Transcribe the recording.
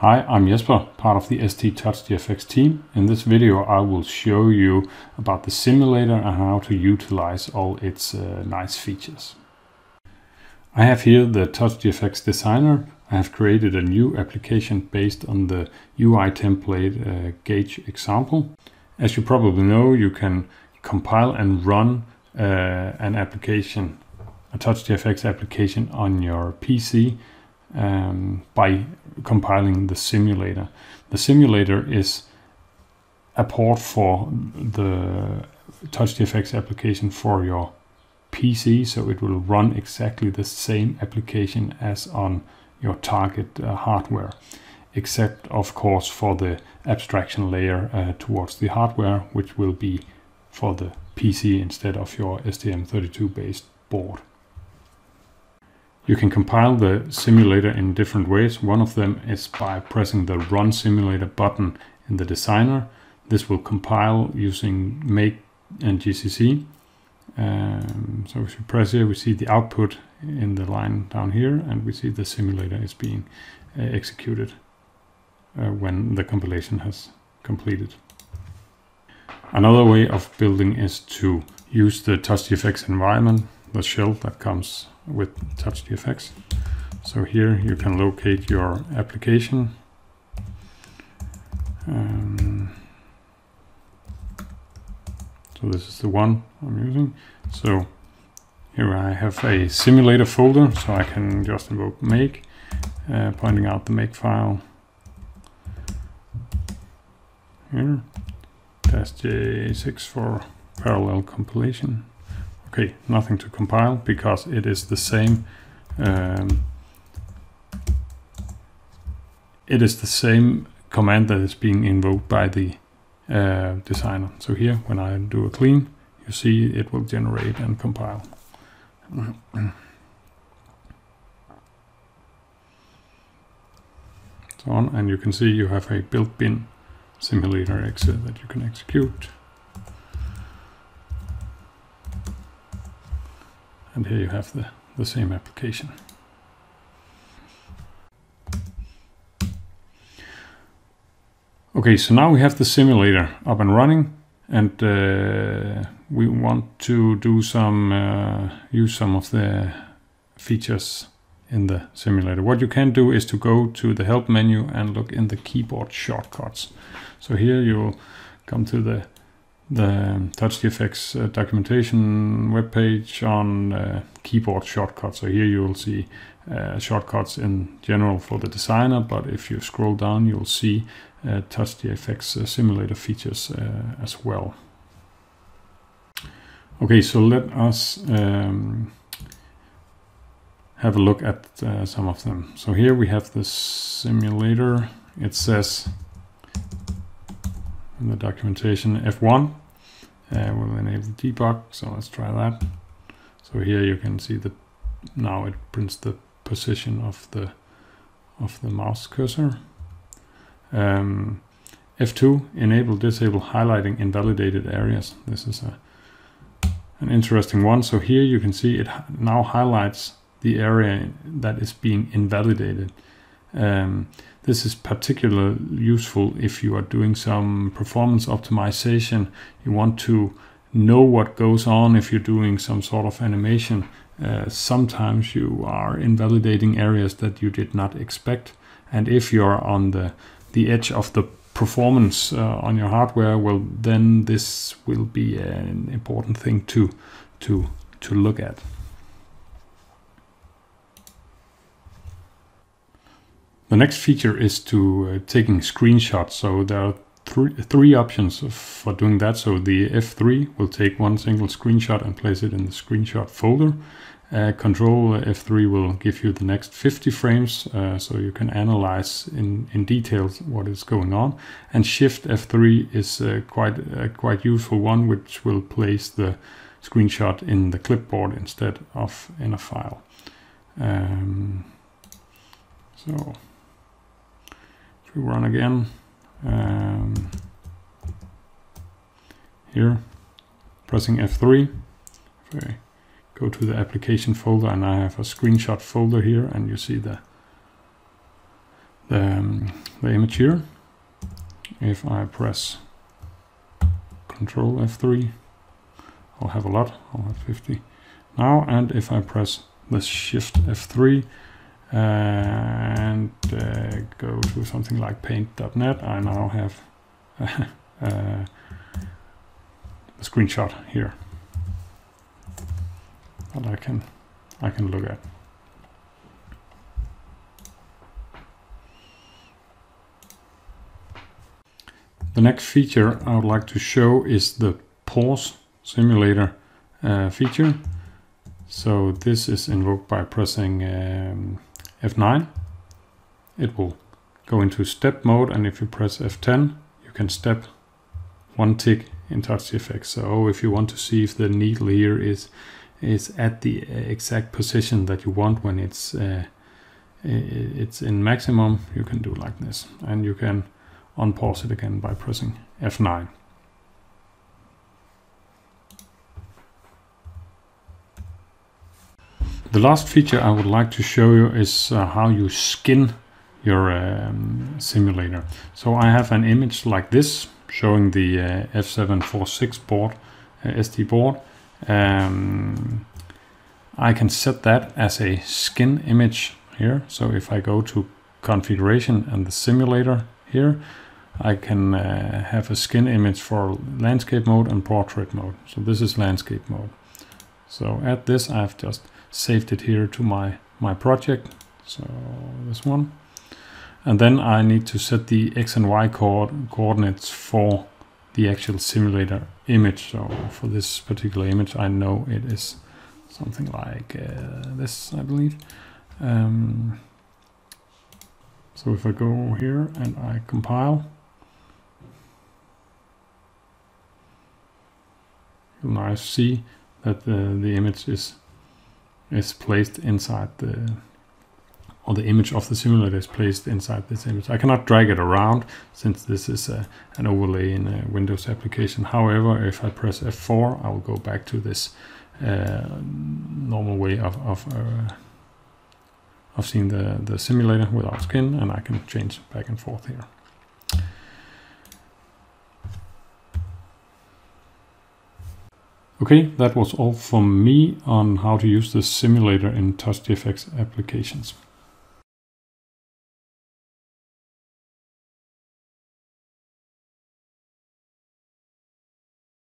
Hi, I'm Jesper, part of the ST TouchGFX team. In this video I will show you about the simulator and how to utilize all its uh, nice features. I have here the TouchGFX designer. I have created a new application based on the UI template uh, gauge example. As you probably know, you can compile and run uh, an application, a TouchGFX application on your PC um, by compiling the simulator. The simulator is a port for the TouchGFX application for your PC, so it will run exactly the same application as on your target uh, hardware, except of course for the abstraction layer uh, towards the hardware, which will be for the PC instead of your STM32 based board. You can compile the simulator in different ways. One of them is by pressing the Run Simulator button in the designer. This will compile using make and GCC. Um, so if we press here, we see the output in the line down here, and we see the simulator is being uh, executed uh, when the compilation has completed. Another way of building is to use the TouchGFX environment, the shell that comes with touch TouchGFX. So here you can locate your application. Um, so this is the one I'm using. So here I have a simulator folder, so I can just invoke make, uh, pointing out the make file. Here, dash J6 for parallel compilation. Okay, nothing to compile because it is the same. Um, it is the same command that is being invoked by the uh, designer. So here, when I do a clean, you see it will generate and compile. so on, and you can see you have a built-in simulator exit that you can execute. And here you have the, the same application. Okay, so now we have the simulator up and running and uh, we want to do some uh, use some of the features in the simulator. What you can do is to go to the help menu and look in the keyboard shortcuts. So here you'll come to the the TouchGFX uh, documentation webpage on uh, keyboard shortcuts. So here you will see uh, shortcuts in general for the designer, but if you scroll down, you'll see uh, TouchGFX uh, simulator features uh, as well. Okay, so let us um, have a look at uh, some of them. So here we have the simulator. It says in the documentation F1 uh, will enable the debug. So let's try that. So here you can see that now it prints the position of the of the mouse cursor. Um, F2 enable disable highlighting invalidated areas. This is a an interesting one. So here you can see it now highlights the area that is being invalidated. Um, this is particularly useful if you are doing some performance optimization. You want to know what goes on if you're doing some sort of animation. Uh, sometimes you are invalidating areas that you did not expect. And if you're on the, the edge of the performance uh, on your hardware, well, then this will be an important thing to, to, to look at. The next feature is to uh, taking screenshots. So there are three, three options for doing that. So the F3 will take one single screenshot and place it in the screenshot folder. Uh, control F3 will give you the next 50 frames uh, so you can analyze in, in detail what is going on. And Shift F3 is uh, quite a quite useful one which will place the screenshot in the clipboard instead of in a file. Um, so we run again um, here pressing F3 if I go to the application folder and I have a screenshot folder here and you see the the, um, the image here. If I press Control F3, I'll have a lot, I'll have 50 now, and if I press the Shift F3 and uh, go to something like paint.net, I now have uh, a screenshot here that I can I can look at. The next feature I would like to show is the pause simulator uh, feature. So this is invoked by pressing um, F9. It will go into step mode and if you press F10 you can step one tick in TouchGFX. So if you want to see if the needle here is is at the exact position that you want when it's uh, it's in maximum, you can do like this. And you can unpause it again by pressing F9. The last feature I would like to show you is uh, how you skin your um, simulator. So I have an image like this showing the uh, F746 board, uh, SD board. Um, I can set that as a skin image here. So if I go to configuration and the simulator here, I can uh, have a skin image for landscape mode and portrait mode. So this is landscape mode. So at this I've just saved it here to my, my project. So this one. And then I need to set the X and Y co coordinates for the actual simulator image. So for this particular image, I know it is something like uh, this, I believe. Um, so if I go here and I compile, you'll now see that the, the image is is placed inside the or the image of the simulator is placed inside this image. I cannot drag it around since this is a, an overlay in a Windows application. However, if I press F4, I will go back to this uh, normal way of, of, uh, of seeing the, the simulator without skin and I can change back and forth here. Okay, that was all from me on how to use the simulator in TouchGFX applications.